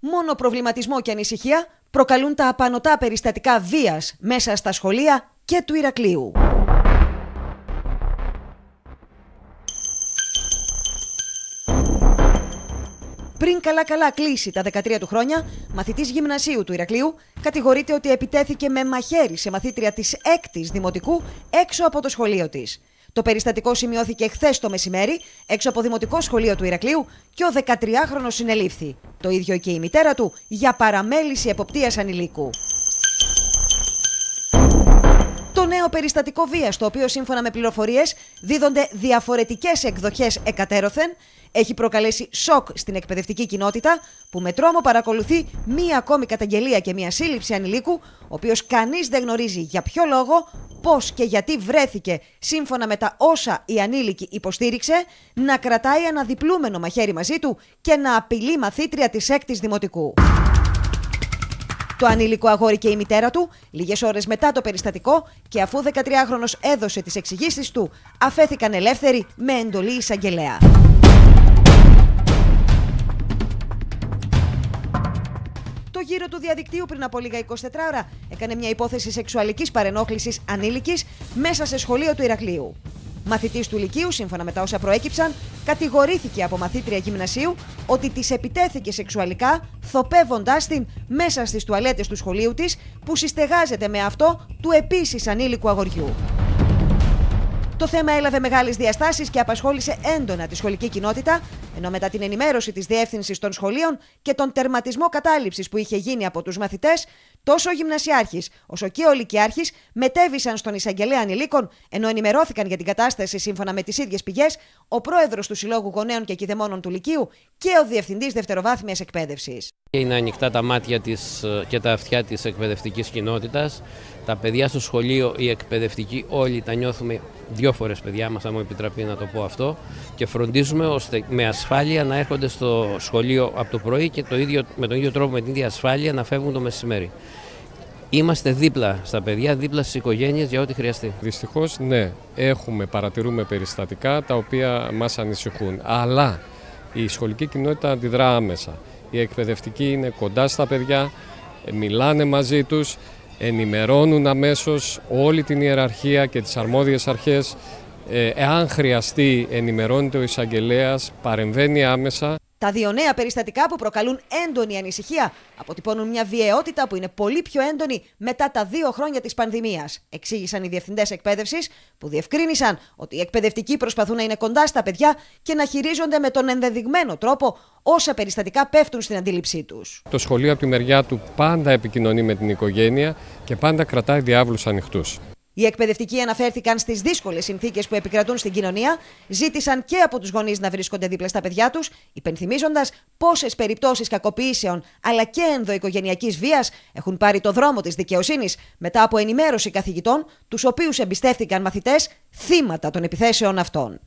Μόνο προβληματισμό και ανησυχία προκαλούν τα απανοτά περιστατικά βίας μέσα στα σχολεία και του Ηρακλείου. Πριν καλά-καλά κλείσει τα 13 του χρόνια, μαθητής γυμνασίου του Ηρακλείου κατηγορείται ότι επιτέθηκε με μαχαίρι σε μαθήτρια της 6η Δημοτικού έξω από το σχολείο της. Το περιστατικό σημειώθηκε χθες το μεσημέρι έξω από Δημοτικό Σχολείο του Ηρακλείου και ο 13χρονο συνελήφθη. Το ίδιο και η μητέρα του για παραμέληση εποπτείας ανηλίκου. Νέο περιστατικό βίας, το οποίο σύμφωνα με πληροφορίες δίδονται διαφορετικές εκδοχές εκατέρωθεν, έχει προκαλέσει σοκ στην εκπαιδευτική κοινότητα που με τρόμο παρακολουθεί μία ακόμη καταγγελία και μία σύλληψη ανηλίκου, ο οποίος κανείς δεν γνωρίζει για ποιο λόγο, πώς και γιατί βρέθηκε, σύμφωνα με τα όσα η ανήλικη υποστήριξε, να κρατάει ένα διπλούμενο μαχαίρι μαζί του και να απειλεί μαθήτρια της 6η Δημοτικού. Το ανήλικο αγόρι και η μητέρα του, λίγες ώρες μετά το περιστατικό και αφού 13χρονο έδωσε τις εξηγήσεις του, αφέθηκαν ελεύθεροι με εντολή εισαγγελέα. Το γύρο του διαδικτύου πριν από λίγα 24 ώρα έκανε μια υπόθεση σεξουαλικής παρενόχλησης ανήλικης μέσα σε σχολείο του Ηρακλείου. Μαθητής του Λυκείου, σύμφωνα με τα όσα προέκυψαν, κατηγορήθηκε από μαθήτρια γυμνασίου ότι της επιτέθηκε σεξουαλικά, θοπεύοντά την μέσα στις τουαλέτες του σχολείου της, που συστεγάζεται με αυτό του επίσης ανήλικου αγοριού. Το θέμα έλαβε μεγάλες διαστάσεις και απασχόλησε έντονα τη σχολική κοινότητα, ενώ μετά την ενημέρωση της διεύθυνσης των σχολείων και τον τερματισμό κατάληψης που είχε γίνει από τους μαθητές, τόσο ο γυμνασιάρχης όσο και ο λυκιάρχη μετέβησαν στον εισαγγελέα ανηλίκων, ενώ ενημερώθηκαν για την κατάσταση σύμφωνα με τις ίδιες πηγές ο πρόεδρος του Συλλόγου Γονέων και Κηδεμόνων του Λυκείου και ο διευθυντής δευτεροβάθμιας εκπαίδευσης. Είναι ανοιχτά τα μάτια της και τα αυτιά της εκπαιδευτικής κοινότητας. Τα παιδιά στο σχολείο, οι εκπαιδευτικοί όλοι τα νιώθουμε δυο φορές παιδιά μας, θα μου επιτραπεί να το πω αυτό και φροντίζουμε ώστε με ασφάλεια να έρχονται στο σχολείο από το πρωί και το ίδιο, με τον ίδιο τρόπο με την ίδια ασφάλεια να φεύγουν το μεσημέρι. Είμαστε δίπλα στα παιδιά, δίπλα στις οικογένειες για ό,τι χρειαστεί. Δυστυχώς ναι, έχουμε, παρατηρούμε περιστατικά τα οποία μας ανησυχούν. Αλλά η σχολική κοινότητα αντιδρά άμεσα. Οι εκπαιδευτικοί είναι κοντά στα παιδιά, μιλάνε μαζί τους, ενημερώνουν αμέσως όλη την ιεραρχία και τις αρμόδιες αρχές. Ε, εάν χρειαστεί ενημερώνεται ο εισαγγελέας, παρεμβαίνει άμεσα. Τα δύο νέα περιστατικά που προκαλούν έντονη ανησυχία αποτυπώνουν μια βιαιότητα που είναι πολύ πιο έντονη μετά τα δύο χρόνια της πανδημίας, εξήγησαν οι διευθυντές εκπαίδευσης, που διευκρίνησαν ότι οι εκπαιδευτικοί προσπαθούν να είναι κοντά στα παιδιά και να χειρίζονται με τον ενδεδειγμένο τρόπο όσα περιστατικά πέφτουν στην αντίληψή τους. Το σχολείο από τη μεριά του πάντα επικοινωνεί με την οικογένεια και πάντα κρατάει διάβλους ανοιχτούς. Οι εκπαιδευτικοί αναφέρθηκαν στις δύσκολες συνθήκες που επικρατούν στην κοινωνία, ζήτησαν και από τους γονείς να βρίσκονται δίπλα στα παιδιά τους, υπενθυμίζοντας πόσες περιπτώσεις κακοποιήσεων αλλά και ενδοοικογενειακής βίας έχουν πάρει το δρόμο της δικαιοσύνης μετά από ενημέρωση καθηγητών, τους οποίους εμπιστεύτηκαν μαθητές θύματα των επιθέσεων αυτών.